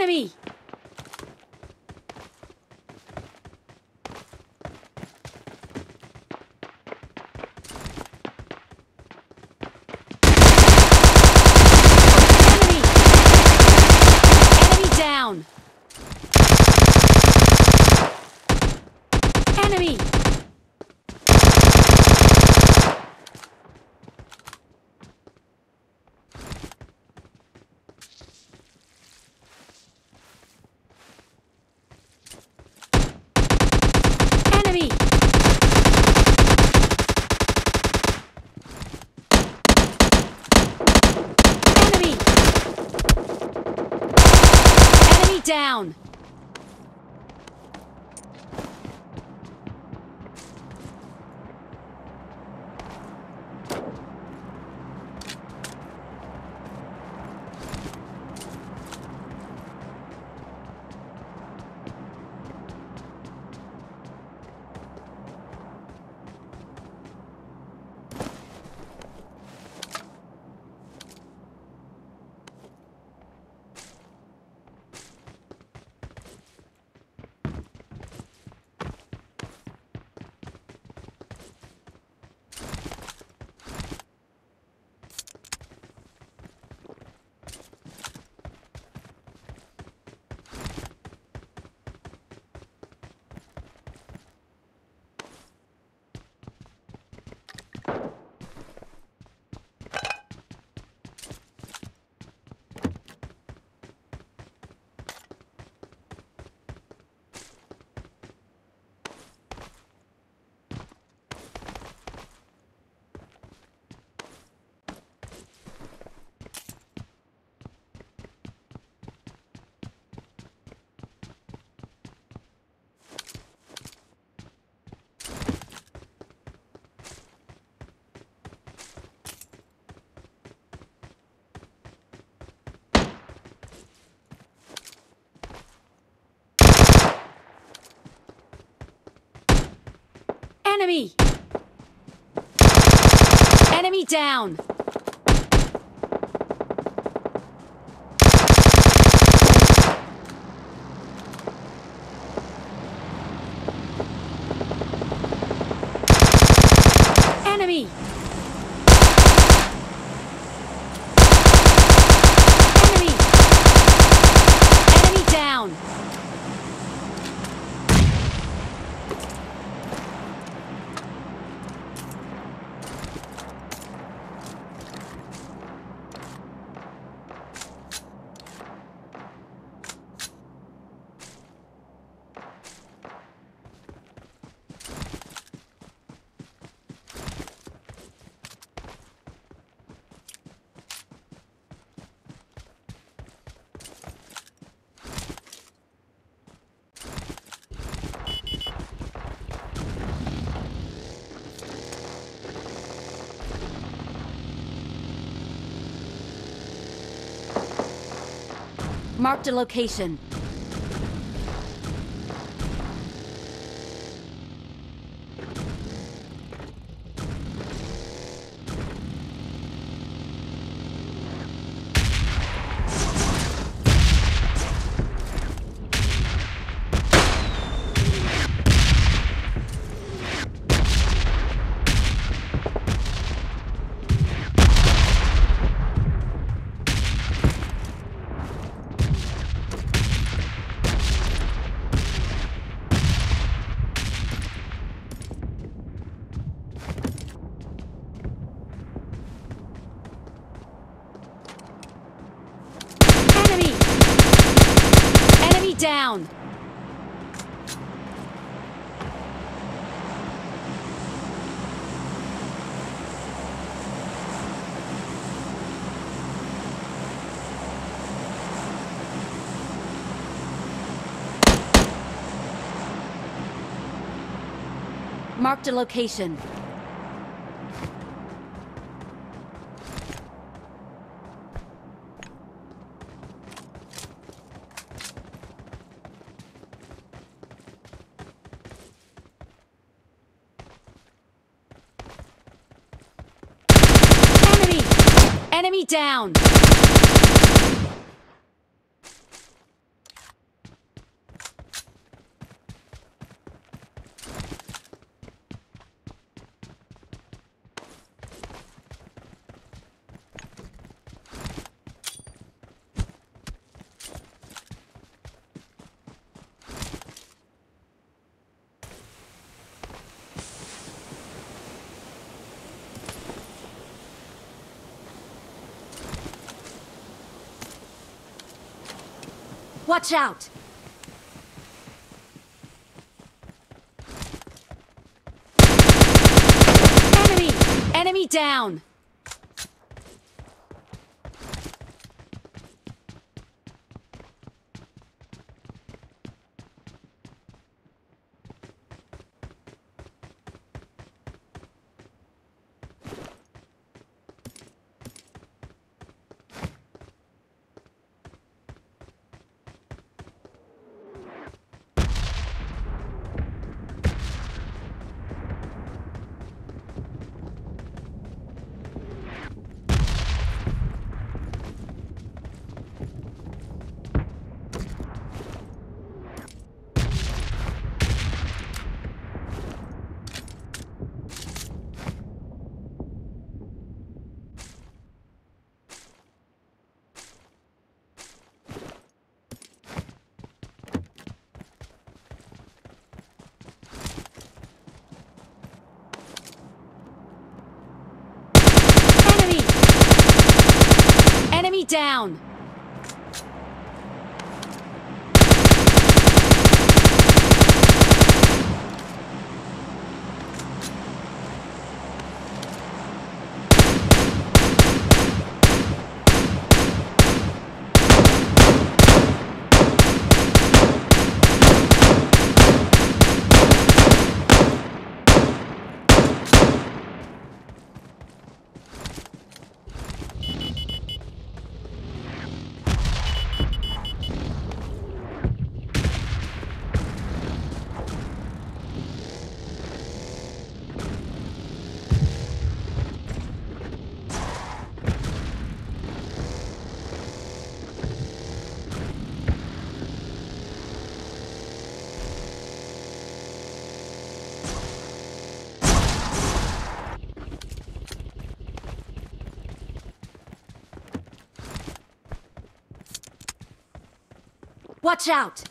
Enemy! Enemy! Enemy Enemy! Enemy down! Enemy! Enemy! Enemy down! Marked a location. Enemy! Enemy down! Marked a location. Enemy down! Watch out! Enemy! Enemy down! Enemy! Enemy down! Watch out!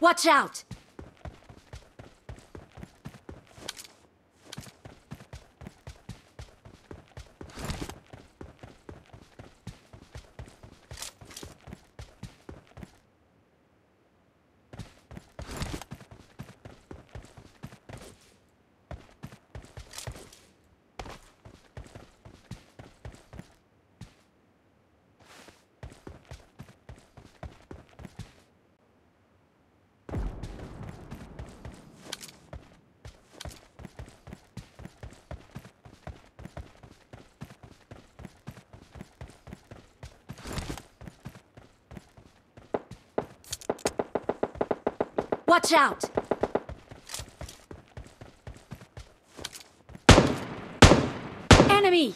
Watch out! Watch out! Enemy!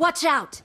Watch out!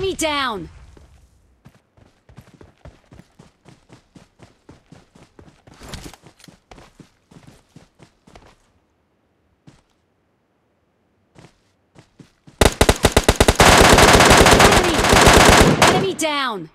Enemy down! Down!